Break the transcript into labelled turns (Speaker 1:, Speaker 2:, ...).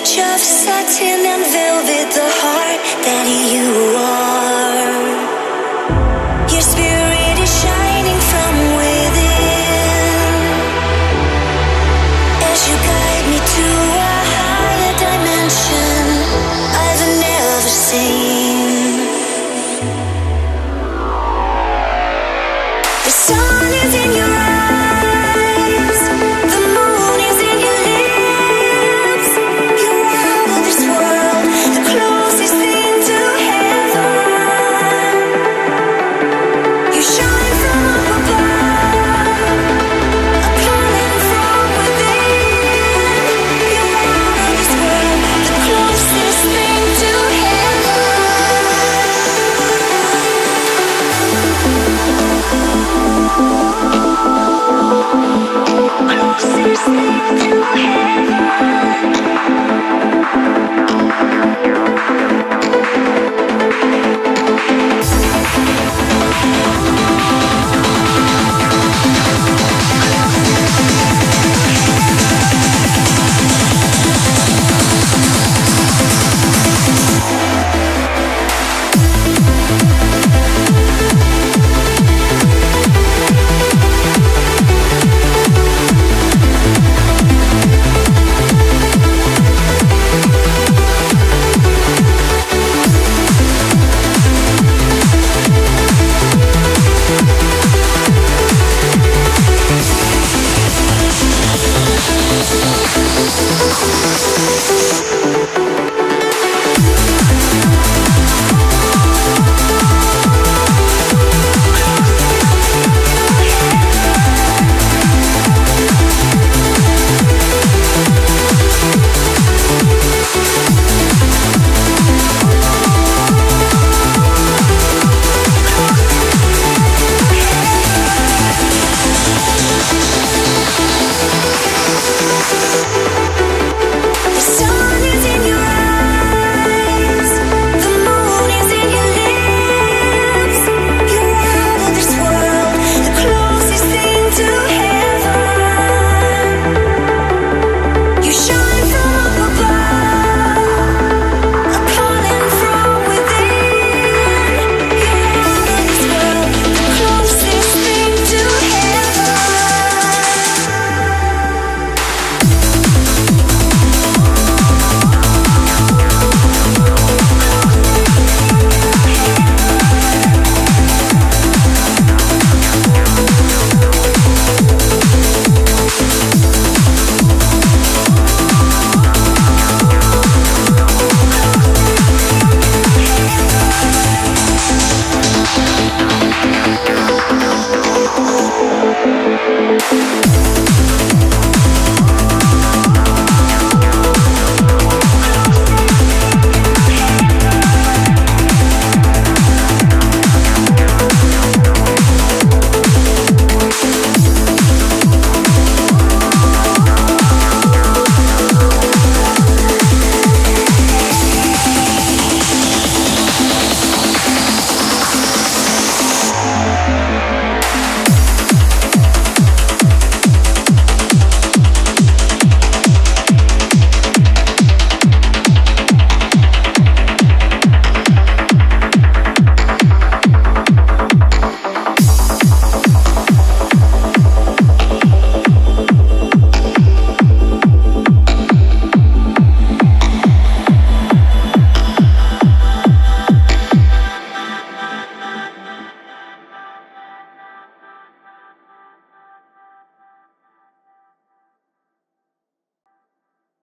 Speaker 1: soft satin and velvet, the heart that you are. Thank you.